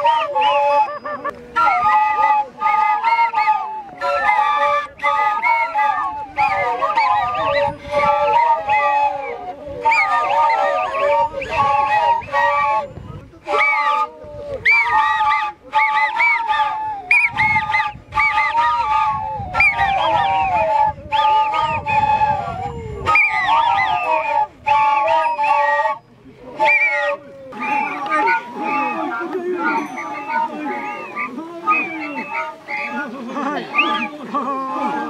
Woo! はい。